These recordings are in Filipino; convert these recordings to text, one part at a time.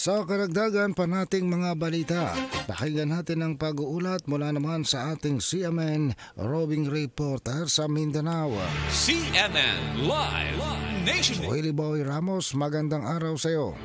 Sa karagdagan pa nating mga balita, pakinggan natin ang pag-uulat mula naman sa ating CMN roving reporter sa Mindanao. CNN Live Nationwide. Willie Boy Ramos, magandang araw sa iyo.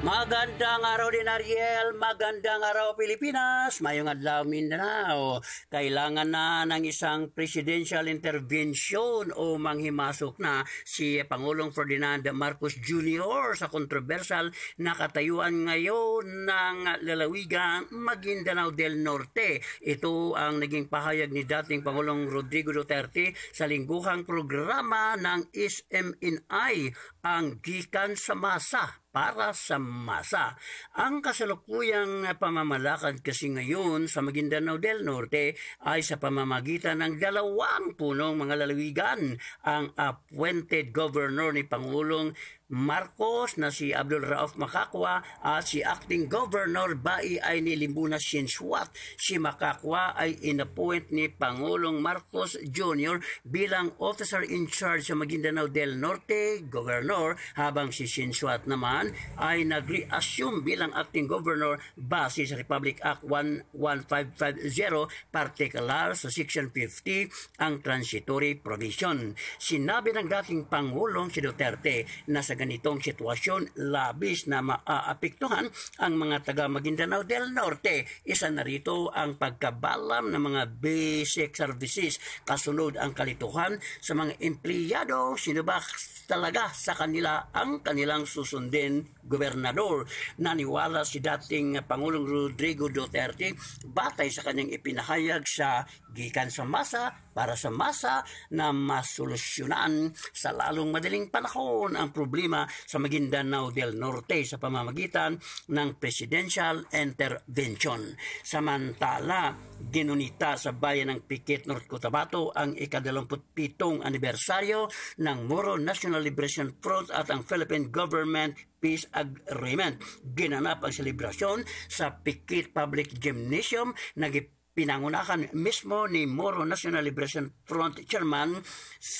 Magandang araw din Ariel, magandang araw Pilipinas, mayong adlaw Mindanao. Kailangan na ng isang presidential intervention o manghimasok na si Pangulong Ferdinand Marcos Jr. sa kontrobersyal na katayuan ngayon ng lalawigan Maguindanao del Norte. Ito ang naging pahayag ni dating Pangulong Rodrigo Duterte sa lingguhang programa ng SMNI, ang Gikan sa Masa para sa masa. Ang kasalukuyang pamamalakad kasi ngayon sa Maguindanao del Norte ay sa pamamagitan ng dalawang punong mga lalawigan. Ang appointed governor ni Pangulong Marcos na si Abdul Rauf Makakwa at si acting governor Bai ay ni Limbuna Sinswat. Si Makakwa ay inappoint ni Pangulong Marcos Jr. bilang officer in charge sa Maguindanao del Norte, governor, habang si Sinswat naman ay nag-reassume bilang acting governor base sa Republic Act 11550 particular sa Section 50 ang transitory provision. Sinabi ng dating Pangulong si Duterte na sa ganitong sitwasyon, labis na maaapektuhan ang mga taga Maguindanao del Norte. Isa na rito ang pagkabalam ng mga basic services. Kasunod ang kalituhan sa mga empleyado, sinubak talaga sa kanila ang kanilang susundin gobernador. Naniwala si dating Pangulong Rodrigo Duterte batay sa kanyang ipinahayag sa gikan sa masa para sa masa na masolusyonan sa lalong madaling panahon ang problema sa Maguindanao del Norte sa pamamagitan ng presidential intervention. Samantala, ginunita sa bayan ng Pikit, North Cotabato ang ikadalamputpitong anibersaryo ng Moro National Liberation Front at ang Philippine Government Peace Agreement. Ginanap ang selebrasyon sa Pikit Public Gymnasium na pinangunahan mismo ni Moro National Liberation Front Chairman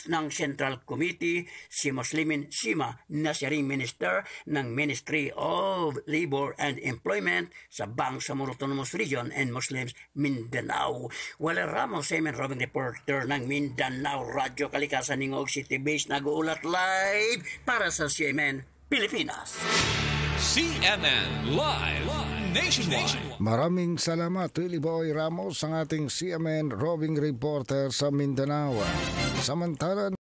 ng Central Committee si Muslimin Sima na siya ring Minister ng Ministry of Labor and Employment sa Bangsamoro Autonomous Region and Muslims Mindanao. Wala Ramos, Semen Robin Reporter ng Mindanao Radio Kalikasan Ningog City Base nag-uulat live para sa CMN Pilipinas. CNN Live Nationwide. Maraming salamat Willie Boy Ramos ang ating CMN roving reporter sa Mindanao. Samantala